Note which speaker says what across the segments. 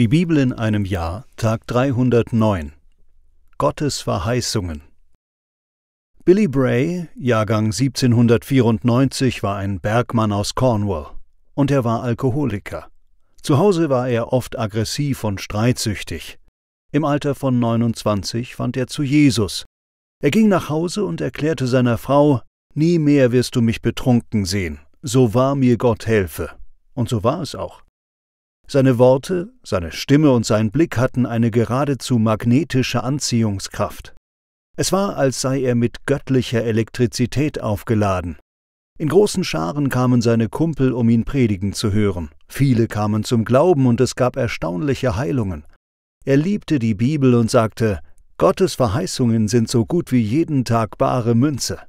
Speaker 1: Die Bibel in einem Jahr, Tag 309. Gottes Verheißungen. Billy Bray, Jahrgang 1794, war ein Bergmann aus Cornwall. Und er war Alkoholiker. Zu Hause war er oft aggressiv und streitsüchtig. Im Alter von 29 fand er zu Jesus. Er ging nach Hause und erklärte seiner Frau, Nie mehr wirst du mich betrunken sehen, so wahr mir Gott helfe. Und so war es auch. Seine Worte, seine Stimme und sein Blick hatten eine geradezu magnetische Anziehungskraft. Es war, als sei er mit göttlicher Elektrizität aufgeladen. In großen Scharen kamen seine Kumpel, um ihn predigen zu hören. Viele kamen zum Glauben und es gab erstaunliche Heilungen. Er liebte die Bibel und sagte, Gottes Verheißungen sind so gut wie jeden Tag bare Münze.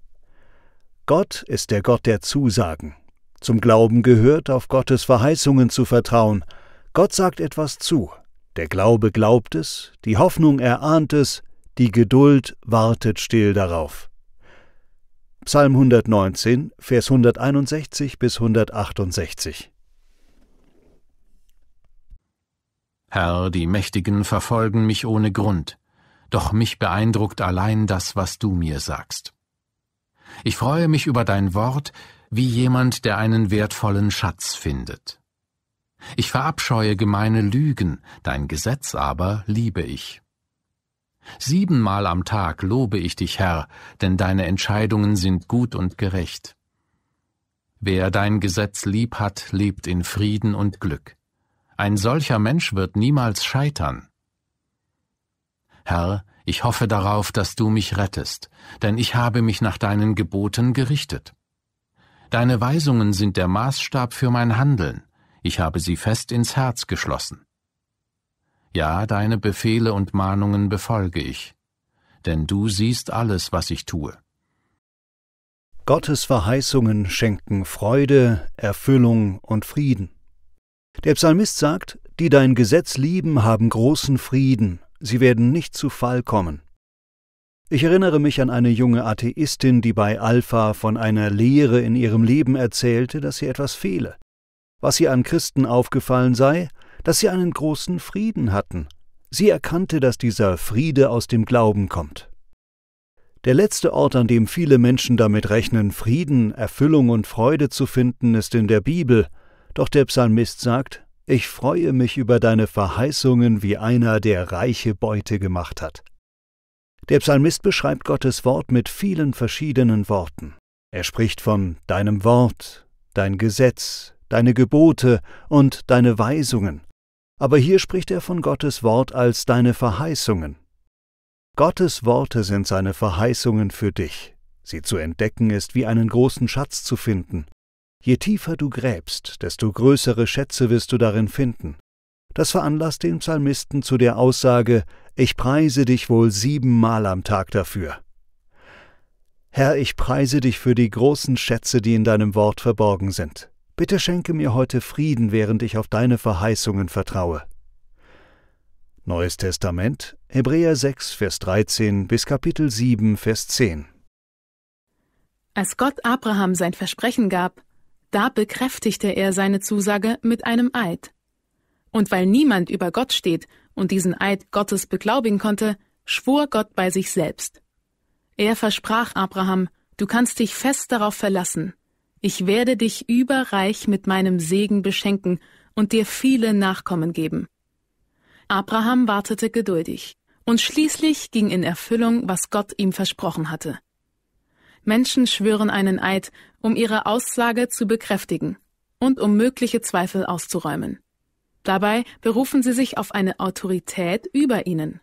Speaker 1: Gott ist der Gott der Zusagen. Zum Glauben gehört, auf Gottes Verheißungen zu vertrauen, Gott sagt etwas zu. Der Glaube glaubt es, die Hoffnung erahnt es, die Geduld wartet still darauf. Psalm 119, Vers 161 bis 168
Speaker 2: Herr, die Mächtigen verfolgen mich ohne Grund, doch mich beeindruckt allein das, was du mir sagst. Ich freue mich über dein Wort, wie jemand, der einen wertvollen Schatz findet. Ich verabscheue gemeine Lügen, dein Gesetz aber liebe ich. Siebenmal am Tag lobe ich dich, Herr, denn deine Entscheidungen sind gut und gerecht. Wer dein Gesetz lieb hat, lebt in Frieden und Glück. Ein solcher Mensch wird niemals scheitern. Herr, ich hoffe darauf, dass du mich rettest, denn ich habe mich nach deinen Geboten gerichtet. Deine Weisungen sind der Maßstab für mein Handeln ich habe sie fest ins Herz geschlossen. Ja, deine Befehle und Mahnungen befolge ich, denn du siehst alles, was ich tue.
Speaker 1: Gottes Verheißungen schenken Freude, Erfüllung und Frieden. Der Psalmist sagt, die dein Gesetz lieben, haben großen Frieden, sie werden nicht zu Fall kommen. Ich erinnere mich an eine junge Atheistin, die bei Alpha von einer Lehre in ihrem Leben erzählte, dass sie etwas fehle. Was ihr an Christen aufgefallen sei, dass sie einen großen Frieden hatten. Sie erkannte, dass dieser Friede aus dem Glauben kommt. Der letzte Ort, an dem viele Menschen damit rechnen, Frieden, Erfüllung und Freude zu finden, ist in der Bibel, doch der Psalmist sagt, ich freue mich über deine Verheißungen wie einer, der reiche Beute gemacht hat. Der Psalmist beschreibt Gottes Wort mit vielen verschiedenen Worten. Er spricht von deinem Wort, dein Gesetz, deine Gebote und deine Weisungen. Aber hier spricht er von Gottes Wort als deine Verheißungen. Gottes Worte sind seine Verheißungen für dich. Sie zu entdecken ist wie einen großen Schatz zu finden. Je tiefer du gräbst, desto größere Schätze wirst du darin finden. Das veranlasst den Psalmisten zu der Aussage, ich preise dich wohl siebenmal am Tag dafür. Herr, ich preise dich für die großen Schätze, die in deinem Wort verborgen sind. Bitte schenke mir heute Frieden, während ich auf deine Verheißungen vertraue. Neues Testament, Hebräer 6, Vers 13 bis Kapitel 7, Vers 10.
Speaker 3: Als Gott Abraham sein Versprechen gab, da bekräftigte er seine Zusage mit einem Eid. Und weil niemand über Gott steht und diesen Eid Gottes beglaubigen konnte, schwor Gott bei sich selbst. Er versprach Abraham, du kannst dich fest darauf verlassen, ich werde dich überreich mit meinem Segen beschenken und dir viele Nachkommen geben. Abraham wartete geduldig, und schließlich ging in Erfüllung, was Gott ihm versprochen hatte. Menschen schwören einen Eid, um ihre Aussage zu bekräftigen und um mögliche Zweifel auszuräumen. Dabei berufen sie sich auf eine Autorität über ihnen.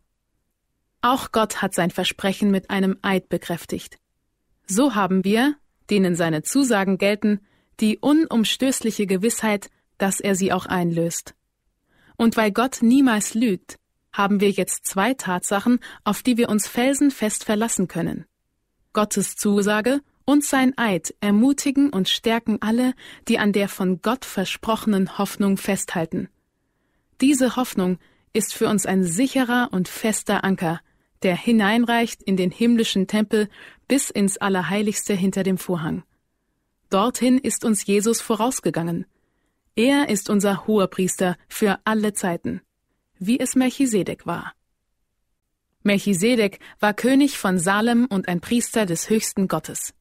Speaker 3: Auch Gott hat sein Versprechen mit einem Eid bekräftigt. So haben wir, denen seine Zusagen gelten, die unumstößliche Gewissheit, dass er sie auch einlöst. Und weil Gott niemals lügt, haben wir jetzt zwei Tatsachen, auf die wir uns felsenfest verlassen können. Gottes Zusage und sein Eid ermutigen und stärken alle, die an der von Gott versprochenen Hoffnung festhalten. Diese Hoffnung ist für uns ein sicherer und fester Anker, der hineinreicht in den himmlischen Tempel bis ins Allerheiligste hinter dem Vorhang. Dorthin ist uns Jesus vorausgegangen. Er ist unser Hoherpriester für alle Zeiten. wie es Melchisedek war. Melchisedek war König von Salem und ein Priester des höchsten Gottes.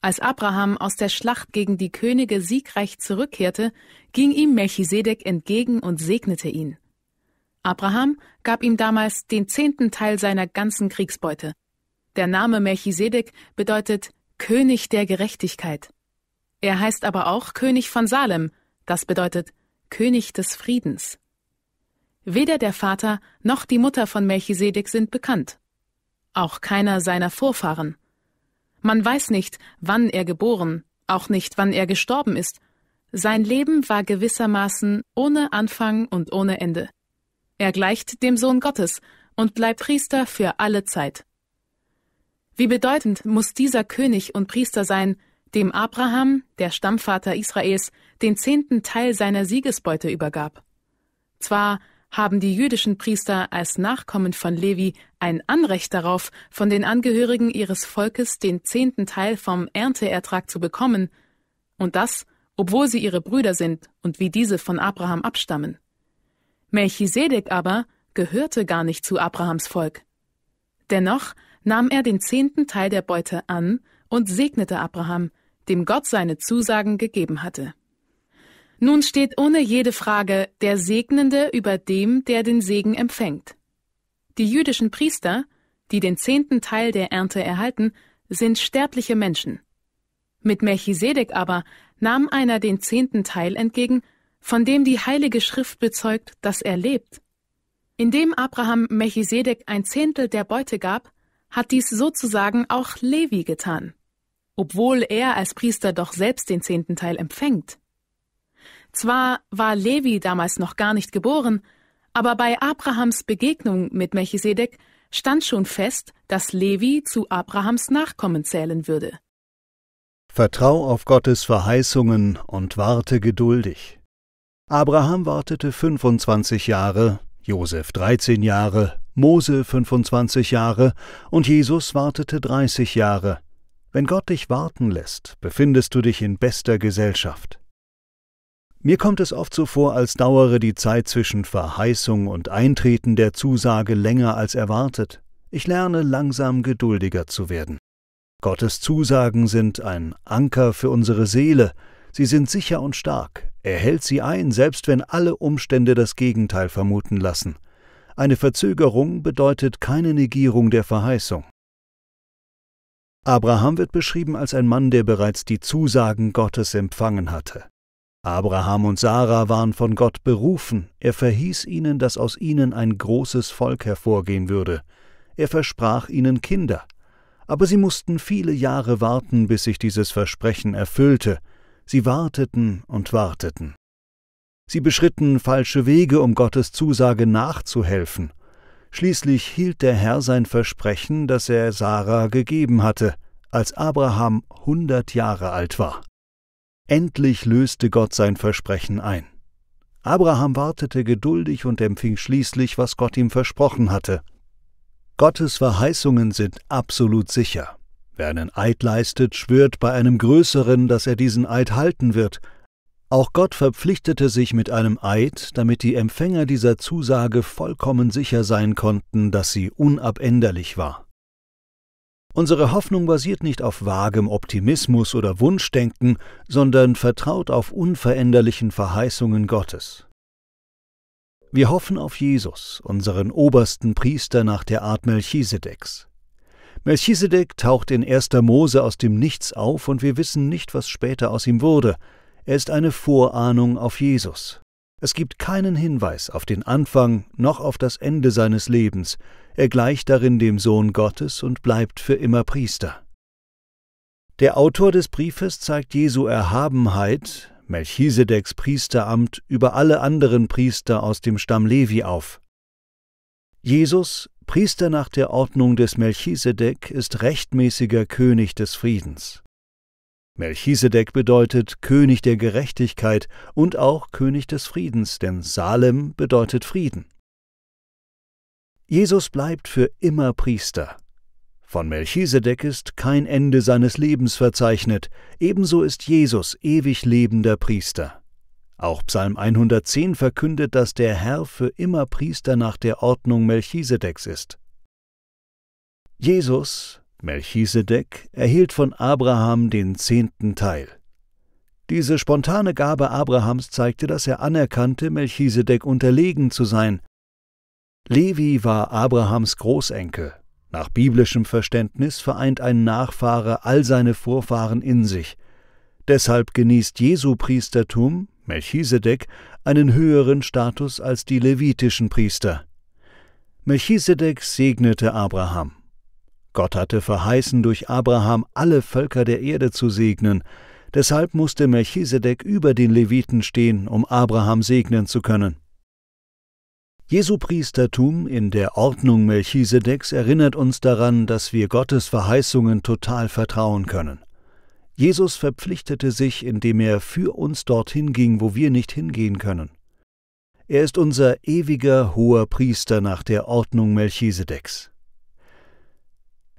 Speaker 3: Als Abraham aus der Schlacht gegen die Könige siegreich zurückkehrte, ging ihm Melchisedek entgegen und segnete ihn. Abraham gab ihm damals den zehnten Teil seiner ganzen Kriegsbeute. Der Name Melchisedek bedeutet König der Gerechtigkeit. Er heißt aber auch König von Salem, das bedeutet König des Friedens. Weder der Vater noch die Mutter von Melchisedek sind bekannt. Auch keiner seiner Vorfahren. Man weiß nicht, wann er geboren, auch nicht, wann er gestorben ist. Sein Leben war gewissermaßen ohne Anfang und ohne Ende. Er gleicht dem Sohn Gottes und bleibt Priester für alle Zeit. Wie bedeutend muss dieser König und Priester sein, dem Abraham, der Stammvater Israels, den zehnten Teil seiner Siegesbeute übergab. Zwar haben die jüdischen Priester als Nachkommen von Levi ein Anrecht darauf, von den Angehörigen ihres Volkes den zehnten Teil vom Ernteertrag zu bekommen, und das, obwohl sie ihre Brüder sind und wie diese von Abraham abstammen. Melchisedek aber gehörte gar nicht zu Abrahams Volk. Dennoch nahm er den zehnten Teil der Beute an und segnete Abraham, dem Gott seine Zusagen gegeben hatte. Nun steht ohne jede Frage der Segnende über dem, der den Segen empfängt. Die jüdischen Priester, die den zehnten Teil der Ernte erhalten, sind sterbliche Menschen. Mit Melchisedek aber nahm einer den zehnten Teil entgegen, von dem die Heilige Schrift bezeugt, dass er lebt. Indem Abraham Melchisedek ein Zehntel der Beute gab, hat dies sozusagen auch Levi getan, obwohl er als Priester doch selbst den zehnten Teil empfängt. Zwar war Levi damals noch gar nicht geboren, aber bei Abrahams Begegnung mit Melchisedek stand schon fest, dass Levi zu Abrahams Nachkommen zählen würde.
Speaker 1: Vertrau auf Gottes Verheißungen und warte geduldig. Abraham wartete 25 Jahre, Josef 13 Jahre, Mose 25 Jahre und Jesus wartete 30 Jahre. Wenn Gott dich warten lässt, befindest du dich in bester Gesellschaft. Mir kommt es oft so vor, als dauere die Zeit zwischen Verheißung und Eintreten der Zusage länger als erwartet. Ich lerne langsam geduldiger zu werden. Gottes Zusagen sind ein Anker für unsere Seele, sie sind sicher und stark, er hält sie ein, selbst wenn alle Umstände das Gegenteil vermuten lassen. Eine Verzögerung bedeutet keine Negierung der Verheißung. Abraham wird beschrieben als ein Mann, der bereits die Zusagen Gottes empfangen hatte. Abraham und Sarah waren von Gott berufen, er verhieß ihnen, dass aus ihnen ein großes Volk hervorgehen würde, er versprach ihnen Kinder, aber sie mussten viele Jahre warten, bis sich dieses Versprechen erfüllte, sie warteten und warteten. Sie beschritten falsche Wege, um Gottes Zusage nachzuhelfen. Schließlich hielt der Herr sein Versprechen, das er Sarah gegeben hatte, als Abraham hundert Jahre alt war. Endlich löste Gott sein Versprechen ein. Abraham wartete geduldig und empfing schließlich, was Gott ihm versprochen hatte. Gottes Verheißungen sind absolut sicher. Wer einen Eid leistet, schwört bei einem Größeren, dass er diesen Eid halten wird. Auch Gott verpflichtete sich mit einem Eid, damit die Empfänger dieser Zusage vollkommen sicher sein konnten, dass sie unabänderlich war. Unsere Hoffnung basiert nicht auf vagem Optimismus oder Wunschdenken, sondern vertraut auf unveränderlichen Verheißungen Gottes. Wir hoffen auf Jesus, unseren obersten Priester nach der Art Melchisedeks. Melchisedek taucht in 1. Mose aus dem Nichts auf und wir wissen nicht, was später aus ihm wurde. Er ist eine Vorahnung auf Jesus. Es gibt keinen Hinweis auf den Anfang noch auf das Ende seines Lebens. Er gleicht darin dem Sohn Gottes und bleibt für immer Priester. Der Autor des Briefes zeigt Jesu Erhabenheit, Melchisedeks Priesteramt, über alle anderen Priester aus dem Stamm Levi auf. Jesus Priester nach der Ordnung des Melchisedek ist rechtmäßiger König des Friedens. Melchisedek bedeutet König der Gerechtigkeit und auch König des Friedens, denn Salem bedeutet Frieden. Jesus bleibt für immer Priester. Von Melchisedek ist kein Ende seines Lebens verzeichnet, ebenso ist Jesus ewig lebender Priester. Auch Psalm 110 verkündet, dass der Herr für immer Priester nach der Ordnung Melchisedeks ist. Jesus, Melchisedek, erhielt von Abraham den zehnten Teil. Diese spontane Gabe Abrahams zeigte, dass er anerkannte, Melchisedek unterlegen zu sein. Levi war Abrahams Großenkel. Nach biblischem Verständnis vereint ein Nachfahre all seine Vorfahren in sich. Deshalb genießt Jesu Priestertum, Melchisedek, einen höheren Status als die levitischen Priester. Melchisedek segnete Abraham. Gott hatte verheißen, durch Abraham alle Völker der Erde zu segnen, deshalb musste Melchisedek über den Leviten stehen, um Abraham segnen zu können. Jesu Priestertum in der Ordnung Melchisedeks erinnert uns daran, dass wir Gottes Verheißungen total vertrauen können. Jesus verpflichtete sich, indem er für uns dorthin ging, wo wir nicht hingehen können. Er ist unser ewiger hoher Priester nach der Ordnung Melchisedeks.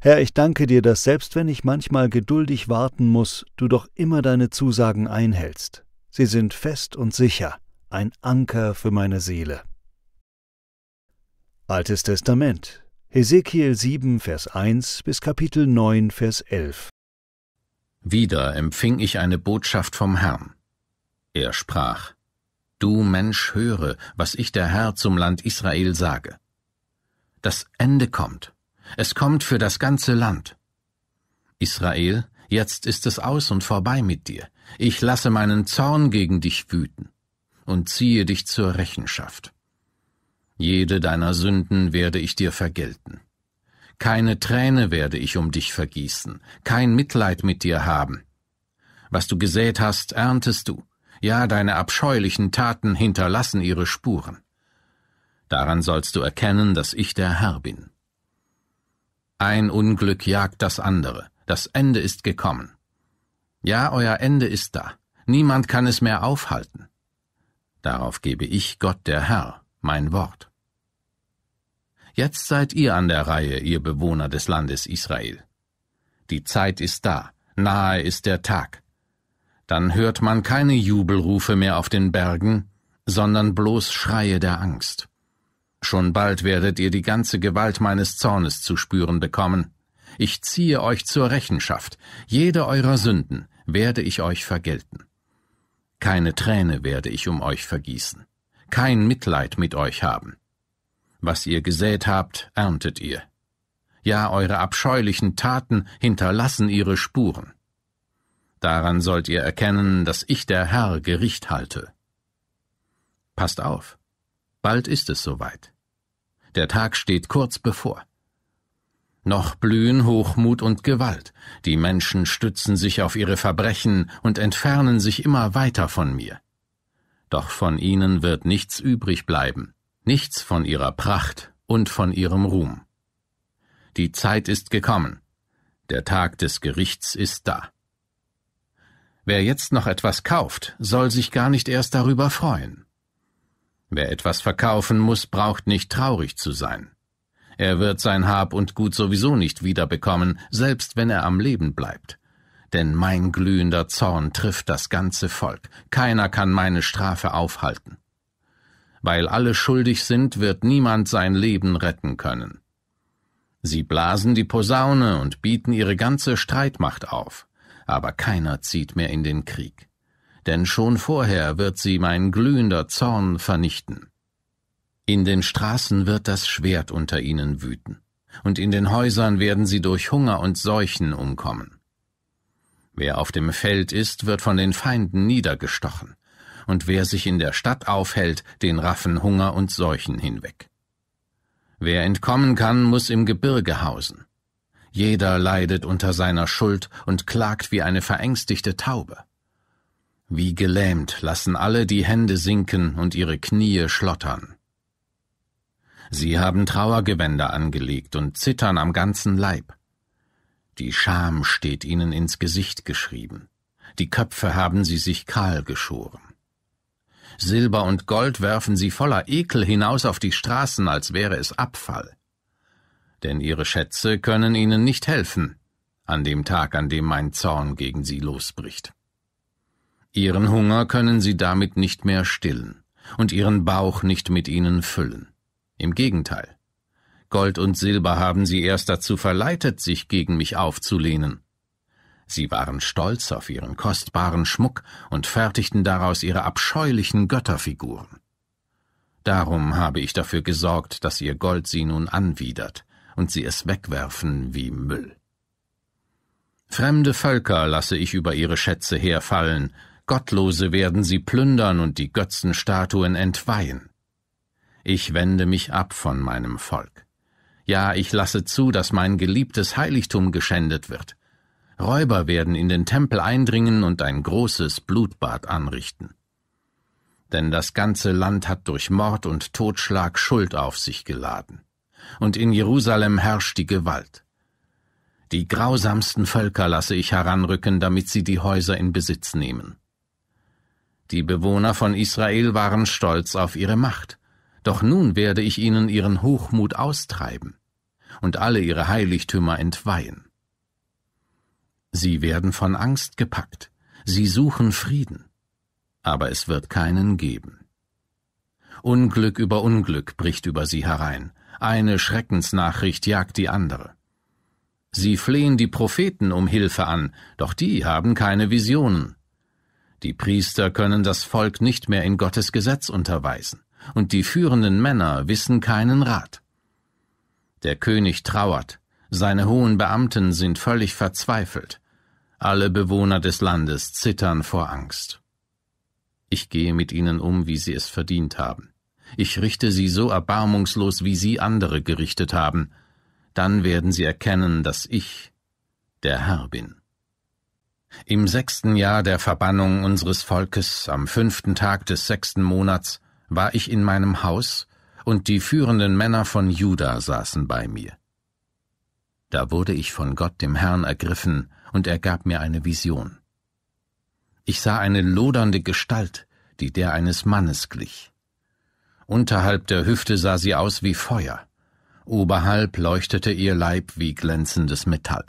Speaker 1: Herr, ich danke dir, dass selbst wenn ich manchmal geduldig warten muss, du doch immer deine Zusagen einhältst. Sie sind fest und sicher, ein Anker für meine Seele. Altes Testament Hesekiel 7, Vers 1 bis Kapitel 9, Vers 11
Speaker 2: Wieder empfing ich eine Botschaft vom Herrn. Er sprach, Du Mensch, höre, was ich der Herr zum Land Israel sage. Das Ende kommt. Es kommt für das ganze Land. Israel, jetzt ist es aus und vorbei mit dir. Ich lasse meinen Zorn gegen dich wüten und ziehe dich zur Rechenschaft. Jede deiner Sünden werde ich dir vergelten. Keine Träne werde ich um dich vergießen, kein Mitleid mit dir haben. Was du gesät hast, erntest du, ja deine abscheulichen Taten hinterlassen ihre Spuren. Daran sollst du erkennen, dass ich der Herr bin. Ein Unglück jagt das andere, das Ende ist gekommen. Ja, euer Ende ist da, niemand kann es mehr aufhalten. Darauf gebe ich Gott der Herr mein Wort. Jetzt seid ihr an der Reihe, ihr Bewohner des Landes Israel. Die Zeit ist da, nahe ist der Tag. Dann hört man keine Jubelrufe mehr auf den Bergen, sondern bloß Schreie der Angst. Schon bald werdet ihr die ganze Gewalt meines Zornes zu spüren bekommen. Ich ziehe euch zur Rechenschaft, jede eurer Sünden werde ich euch vergelten. Keine Träne werde ich um euch vergießen, kein Mitleid mit euch haben. Was ihr gesät habt, erntet ihr. Ja, eure abscheulichen Taten hinterlassen ihre Spuren. Daran sollt ihr erkennen, dass ich der Herr Gericht halte. Passt auf, bald ist es soweit. Der Tag steht kurz bevor. Noch blühen Hochmut und Gewalt, die Menschen stützen sich auf ihre Verbrechen und entfernen sich immer weiter von mir. Doch von ihnen wird nichts übrig bleiben, nichts von ihrer Pracht und von ihrem Ruhm. Die Zeit ist gekommen, der Tag des Gerichts ist da. Wer jetzt noch etwas kauft, soll sich gar nicht erst darüber freuen. Wer etwas verkaufen muss, braucht nicht traurig zu sein. Er wird sein Hab und Gut sowieso nicht wiederbekommen, selbst wenn er am Leben bleibt. Denn mein glühender Zorn trifft das ganze Volk, keiner kann meine Strafe aufhalten. Weil alle schuldig sind, wird niemand sein Leben retten können. Sie blasen die Posaune und bieten ihre ganze Streitmacht auf, aber keiner zieht mehr in den Krieg. Denn schon vorher wird sie mein glühender Zorn vernichten. In den Straßen wird das Schwert unter ihnen wüten, und in den Häusern werden sie durch Hunger und Seuchen umkommen. Wer auf dem Feld ist, wird von den Feinden niedergestochen, und wer sich in der Stadt aufhält, den raffen Hunger und Seuchen hinweg. Wer entkommen kann, muss im Gebirge hausen. Jeder leidet unter seiner Schuld und klagt wie eine verängstigte Taube. Wie gelähmt lassen alle die Hände sinken und ihre Knie schlottern. Sie haben Trauergewänder angelegt und zittern am ganzen Leib. Die Scham steht ihnen ins Gesicht geschrieben. Die Köpfe haben sie sich kahl geschoren. Silber und Gold werfen sie voller Ekel hinaus auf die Straßen, als wäre es Abfall. Denn ihre Schätze können ihnen nicht helfen, an dem Tag, an dem mein Zorn gegen sie losbricht. Ihren Hunger können sie damit nicht mehr stillen und ihren Bauch nicht mit ihnen füllen. Im Gegenteil. Gold und Silber haben sie erst dazu verleitet, sich gegen mich aufzulehnen. Sie waren stolz auf ihren kostbaren Schmuck und fertigten daraus ihre abscheulichen Götterfiguren. Darum habe ich dafür gesorgt, dass ihr Gold sie nun anwidert und sie es wegwerfen wie Müll. Fremde Völker lasse ich über ihre Schätze herfallen, Gottlose werden sie plündern und die Götzenstatuen entweihen. Ich wende mich ab von meinem Volk. Ja, ich lasse zu, dass mein geliebtes Heiligtum geschändet wird. Räuber werden in den Tempel eindringen und ein großes Blutbad anrichten. Denn das ganze Land hat durch Mord und Totschlag Schuld auf sich geladen. Und in Jerusalem herrscht die Gewalt. Die grausamsten Völker lasse ich heranrücken, damit sie die Häuser in Besitz nehmen. Die Bewohner von Israel waren stolz auf ihre Macht, doch nun werde ich ihnen ihren Hochmut austreiben und alle ihre Heiligtümer entweihen. Sie werden von Angst gepackt, sie suchen Frieden, aber es wird keinen geben. Unglück über Unglück bricht über sie herein, eine Schreckensnachricht jagt die andere. Sie flehen die Propheten um Hilfe an, doch die haben keine Visionen. Die Priester können das Volk nicht mehr in Gottes Gesetz unterweisen, und die führenden Männer wissen keinen Rat. Der König trauert, seine hohen Beamten sind völlig verzweifelt, alle Bewohner des Landes zittern vor Angst. Ich gehe mit ihnen um, wie sie es verdient haben. Ich richte sie so erbarmungslos, wie sie andere gerichtet haben. Dann werden sie erkennen, dass ich der Herr bin. Im sechsten Jahr der Verbannung unseres Volkes, am fünften Tag des sechsten Monats, war ich in meinem Haus, und die führenden Männer von Juda saßen bei mir. Da wurde ich von Gott dem Herrn ergriffen, und er gab mir eine Vision. Ich sah eine lodernde Gestalt, die der eines Mannes glich. Unterhalb der Hüfte sah sie aus wie Feuer, oberhalb leuchtete ihr Leib wie glänzendes Metall.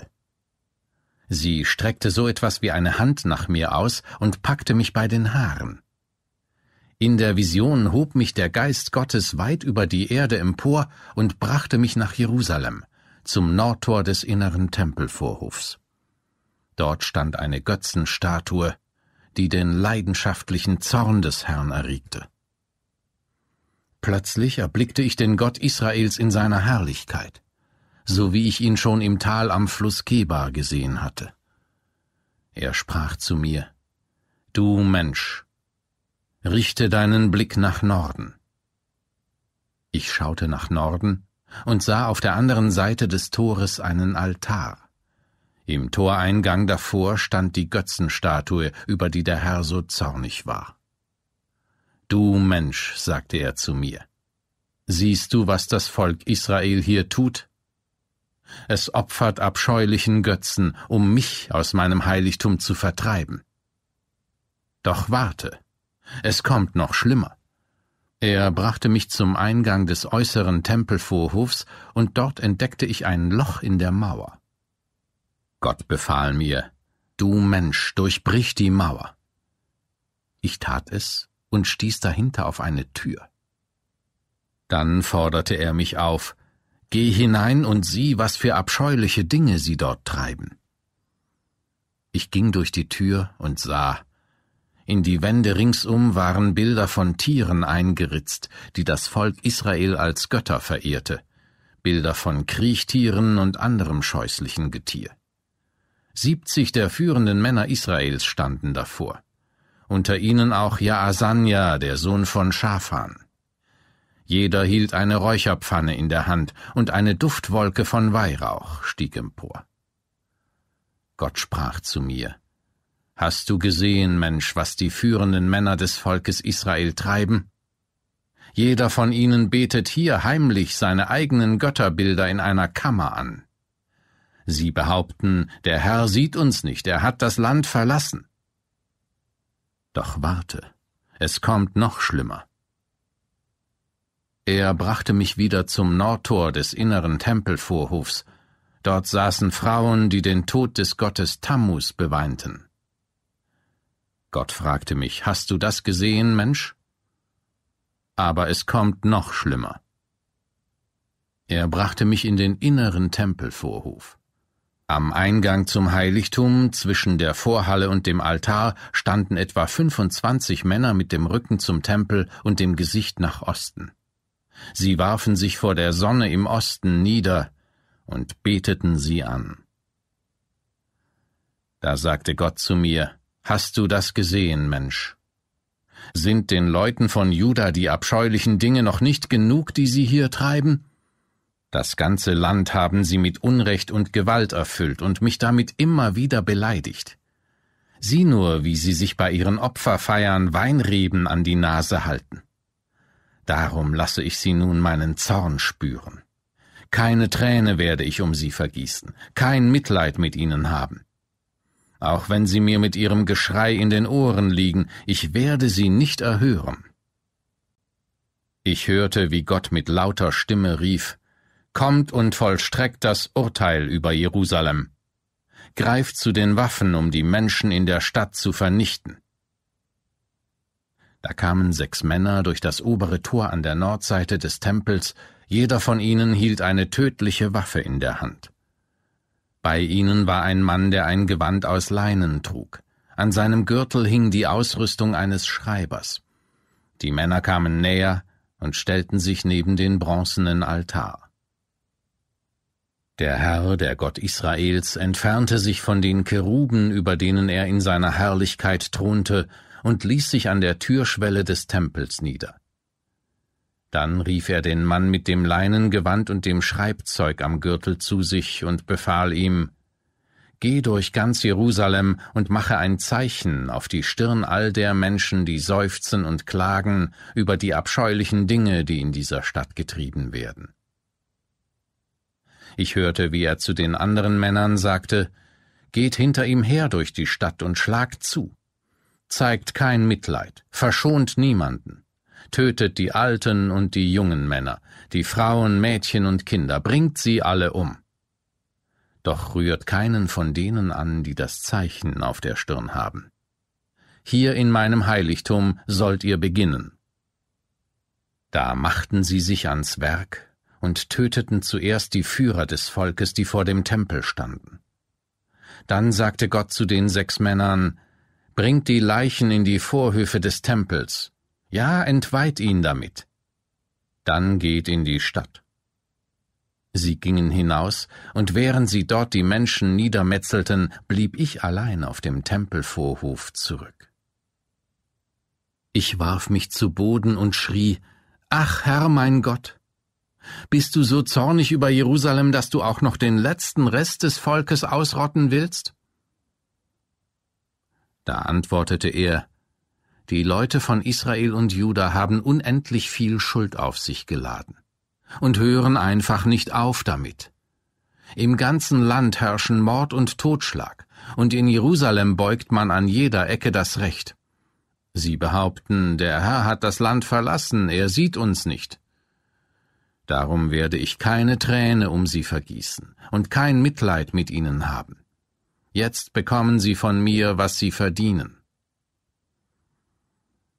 Speaker 2: Sie streckte so etwas wie eine Hand nach mir aus und packte mich bei den Haaren. In der Vision hob mich der Geist Gottes weit über die Erde empor und brachte mich nach Jerusalem, zum Nordtor des inneren Tempelvorhofs. Dort stand eine Götzenstatue, die den leidenschaftlichen Zorn des Herrn erregte. Plötzlich erblickte ich den Gott Israels in seiner Herrlichkeit so wie ich ihn schon im Tal am Fluss Kebar gesehen hatte. Er sprach zu mir, Du Mensch, richte deinen Blick nach Norden. Ich schaute nach Norden und sah auf der anderen Seite des Tores einen Altar. Im Toreingang davor stand die Götzenstatue, über die der Herr so zornig war. Du Mensch, sagte er zu mir, siehst du, was das Volk Israel hier tut? Es opfert abscheulichen Götzen, um mich aus meinem Heiligtum zu vertreiben. Doch warte, es kommt noch schlimmer. Er brachte mich zum Eingang des äußeren Tempelvorhofs, und dort entdeckte ich ein Loch in der Mauer. Gott befahl mir, Du Mensch, durchbrich die Mauer. Ich tat es und stieß dahinter auf eine Tür. Dann forderte er mich auf, Geh hinein und sieh, was für abscheuliche Dinge sie dort treiben. Ich ging durch die Tür und sah, in die Wände ringsum waren Bilder von Tieren eingeritzt, die das Volk Israel als Götter verehrte, Bilder von Kriechtieren und anderem scheußlichen Getier. Siebzig der führenden Männer Israels standen davor, unter ihnen auch Jaasanja, der Sohn von Schafan. Jeder hielt eine Räucherpfanne in der Hand, und eine Duftwolke von Weihrauch stieg empor. Gott sprach zu mir, Hast du gesehen, Mensch, was die führenden Männer des Volkes Israel treiben? Jeder von ihnen betet hier heimlich seine eigenen Götterbilder in einer Kammer an. Sie behaupten, der Herr sieht uns nicht, er hat das Land verlassen. Doch warte, es kommt noch schlimmer. Er brachte mich wieder zum Nordtor des inneren Tempelvorhofs. Dort saßen Frauen, die den Tod des Gottes Tammuz beweinten. Gott fragte mich, hast du das gesehen, Mensch? Aber es kommt noch schlimmer. Er brachte mich in den inneren Tempelvorhof. Am Eingang zum Heiligtum zwischen der Vorhalle und dem Altar standen etwa 25 Männer mit dem Rücken zum Tempel und dem Gesicht nach Osten. Sie warfen sich vor der Sonne im Osten nieder und beteten sie an. Da sagte Gott zu mir, Hast du das gesehen, Mensch? Sind den Leuten von Juda die abscheulichen Dinge noch nicht genug, die sie hier treiben? Das ganze Land haben sie mit Unrecht und Gewalt erfüllt und mich damit immer wieder beleidigt. Sieh nur, wie sie sich bei ihren Opferfeiern Weinreben an die Nase halten. Darum lasse ich sie nun meinen Zorn spüren. Keine Träne werde ich um sie vergießen, kein Mitleid mit ihnen haben. Auch wenn sie mir mit ihrem Geschrei in den Ohren liegen, ich werde sie nicht erhören. Ich hörte, wie Gott mit lauter Stimme rief, Kommt und vollstreckt das Urteil über Jerusalem. Greift zu den Waffen, um die Menschen in der Stadt zu vernichten. Da kamen sechs Männer durch das obere Tor an der Nordseite des Tempels, jeder von ihnen hielt eine tödliche Waffe in der Hand. Bei ihnen war ein Mann, der ein Gewand aus Leinen trug. An seinem Gürtel hing die Ausrüstung eines Schreibers. Die Männer kamen näher und stellten sich neben den bronzenen Altar. Der Herr, der Gott Israels, entfernte sich von den Keruben, über denen er in seiner Herrlichkeit thronte, und ließ sich an der Türschwelle des Tempels nieder. Dann rief er den Mann mit dem Leinengewand und dem Schreibzeug am Gürtel zu sich und befahl ihm Geh durch ganz Jerusalem und mache ein Zeichen auf die Stirn all der Menschen, die seufzen und klagen über die abscheulichen Dinge, die in dieser Stadt getrieben werden. Ich hörte, wie er zu den anderen Männern sagte, Geht hinter ihm her durch die Stadt und schlagt zu. Zeigt kein Mitleid, verschont niemanden. Tötet die alten und die jungen Männer, die Frauen, Mädchen und Kinder, bringt sie alle um. Doch rührt keinen von denen an, die das Zeichen auf der Stirn haben. Hier in meinem Heiligtum sollt ihr beginnen. Da machten sie sich ans Werk, und töteten zuerst die Führer des Volkes, die vor dem Tempel standen. Dann sagte Gott zu den sechs Männern, Bringt die Leichen in die Vorhöfe des Tempels, ja, entweiht ihn damit. Dann geht in die Stadt. Sie gingen hinaus, und während sie dort die Menschen niedermetzelten, blieb ich allein auf dem Tempelvorhof zurück. Ich warf mich zu Boden und schrie, Ach Herr mein Gott, bist du so zornig über Jerusalem, dass du auch noch den letzten Rest des Volkes ausrotten willst? Da antwortete er, die Leute von Israel und Juda haben unendlich viel Schuld auf sich geladen und hören einfach nicht auf damit. Im ganzen Land herrschen Mord und Totschlag, und in Jerusalem beugt man an jeder Ecke das Recht. Sie behaupten, der Herr hat das Land verlassen, er sieht uns nicht. Darum werde ich keine Träne um sie vergießen und kein Mitleid mit ihnen haben. Jetzt bekommen sie von mir, was sie verdienen.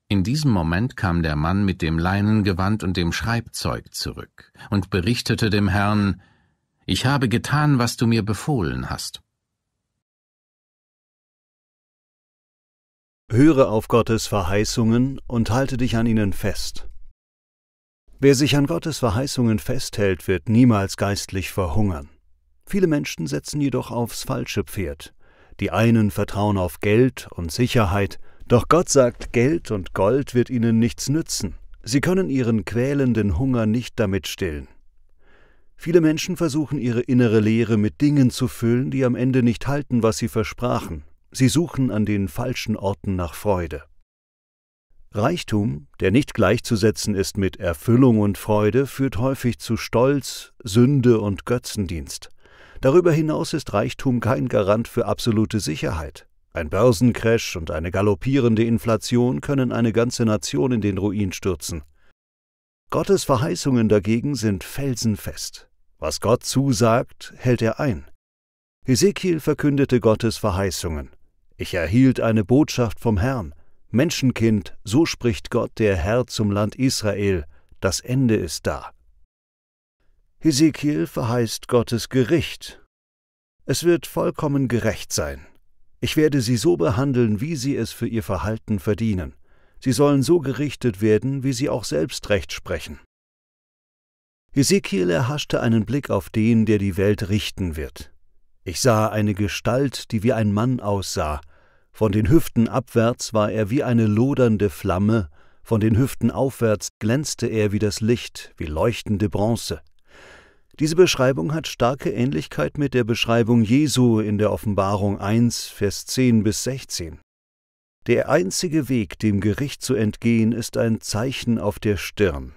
Speaker 2: In diesem Moment kam der Mann mit dem Leinengewand und dem Schreibzeug zurück und berichtete dem Herrn, Ich habe getan, was du mir befohlen hast.
Speaker 1: Höre auf Gottes Verheißungen und halte dich an ihnen fest. Wer sich an Gottes Verheißungen festhält, wird niemals geistlich verhungern. Viele Menschen setzen jedoch aufs falsche Pferd. Die einen vertrauen auf Geld und Sicherheit, doch Gott sagt, Geld und Gold wird ihnen nichts nützen. Sie können ihren quälenden Hunger nicht damit stillen. Viele Menschen versuchen ihre innere Leere mit Dingen zu füllen, die am Ende nicht halten, was sie versprachen. Sie suchen an den falschen Orten nach Freude. Reichtum, der nicht gleichzusetzen ist mit Erfüllung und Freude, führt häufig zu Stolz, Sünde und Götzendienst. Darüber hinaus ist Reichtum kein Garant für absolute Sicherheit. Ein Börsencrash und eine galoppierende Inflation können eine ganze Nation in den Ruin stürzen. Gottes Verheißungen dagegen sind felsenfest. Was Gott zusagt, hält er ein. Ezekiel verkündete Gottes Verheißungen. Ich erhielt eine Botschaft vom Herrn. Menschenkind, so spricht Gott der Herr zum Land Israel, das Ende ist da. Hesekiel verheißt Gottes Gericht. Es wird vollkommen gerecht sein. Ich werde sie so behandeln, wie sie es für ihr Verhalten verdienen. Sie sollen so gerichtet werden, wie sie auch selbst Recht sprechen. Hesekiel erhaschte einen Blick auf den, der die Welt richten wird. Ich sah eine Gestalt, die wie ein Mann aussah. Von den Hüften abwärts war er wie eine lodernde Flamme, von den Hüften aufwärts glänzte er wie das Licht, wie leuchtende Bronze. Diese Beschreibung hat starke Ähnlichkeit mit der Beschreibung Jesu in der Offenbarung 1, Vers 10 bis 16. Der einzige Weg, dem Gericht zu entgehen, ist ein Zeichen auf der Stirn.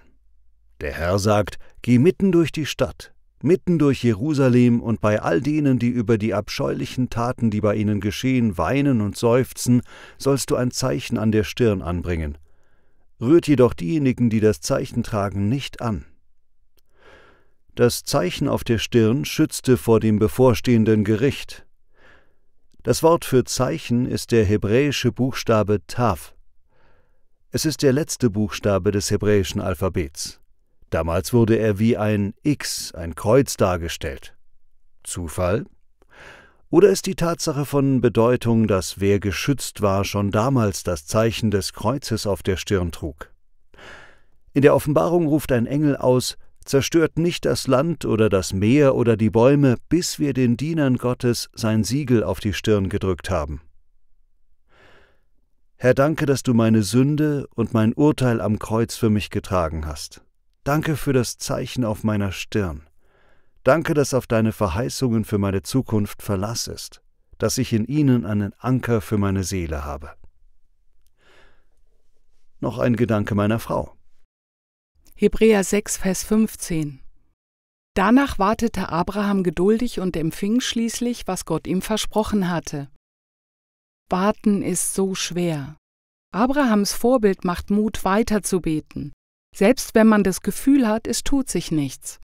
Speaker 1: Der Herr sagt, geh mitten durch die Stadt, mitten durch Jerusalem und bei all denen, die über die abscheulichen Taten, die bei ihnen geschehen, weinen und seufzen, sollst du ein Zeichen an der Stirn anbringen. Rührt jedoch diejenigen, die das Zeichen tragen, nicht an. Das Zeichen auf der Stirn schützte vor dem bevorstehenden Gericht. Das Wort für Zeichen ist der hebräische Buchstabe Tav. Es ist der letzte Buchstabe des hebräischen Alphabets. Damals wurde er wie ein X, ein Kreuz dargestellt. Zufall? Oder ist die Tatsache von Bedeutung, dass wer geschützt war, schon damals das Zeichen des Kreuzes auf der Stirn trug? In der Offenbarung ruft ein Engel aus, zerstört nicht das Land oder das Meer oder die Bäume, bis wir den Dienern Gottes sein Siegel auf die Stirn gedrückt haben. Herr, danke, dass du meine Sünde und mein Urteil am Kreuz für mich getragen hast. Danke für das Zeichen auf meiner Stirn. Danke, dass auf deine Verheißungen für meine Zukunft Verlass ist, dass ich in ihnen einen Anker für meine Seele habe. Noch ein Gedanke meiner Frau.
Speaker 4: Hebräer 6, Vers 15. Danach wartete Abraham geduldig und empfing schließlich, was Gott ihm versprochen hatte. Warten ist so schwer. Abrahams Vorbild macht Mut, weiter zu beten, selbst wenn man das Gefühl hat, es tut sich nichts.